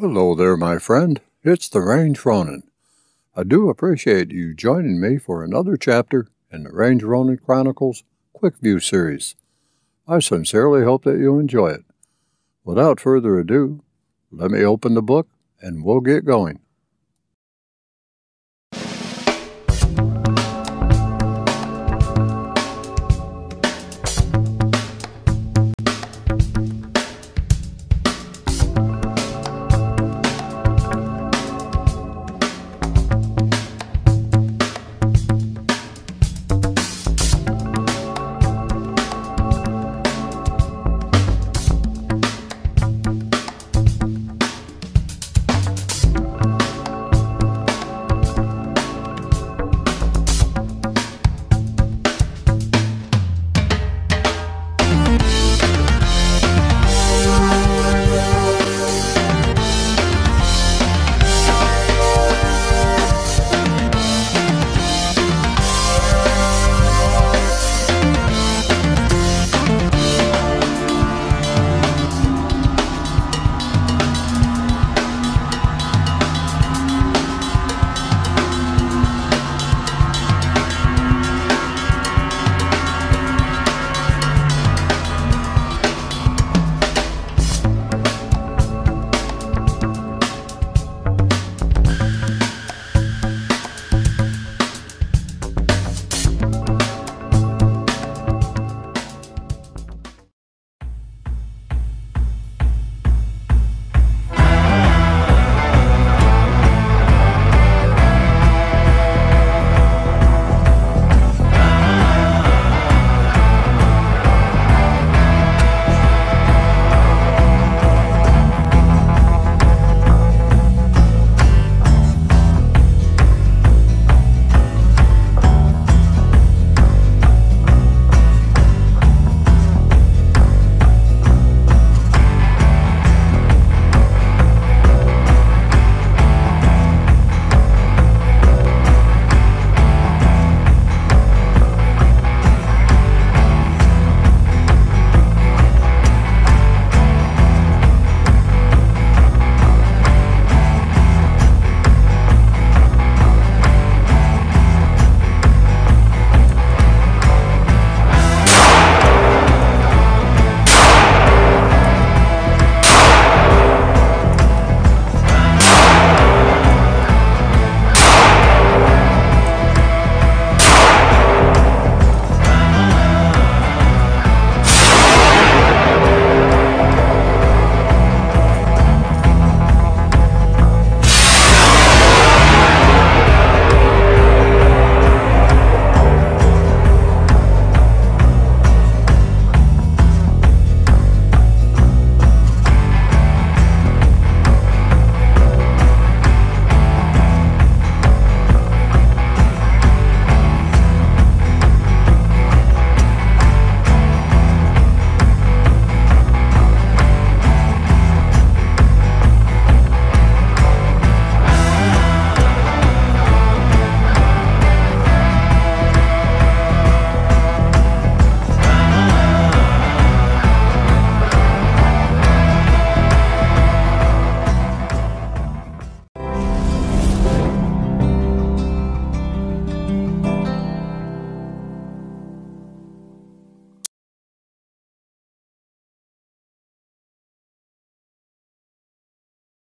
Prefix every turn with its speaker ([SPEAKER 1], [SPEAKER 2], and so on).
[SPEAKER 1] Hello there, my friend. It's the Range Ronin. I do appreciate you joining me for another chapter in the Range Ronin Chronicles Quick View series. I sincerely hope that you enjoy it. Without further ado, let me open the book and we'll get going.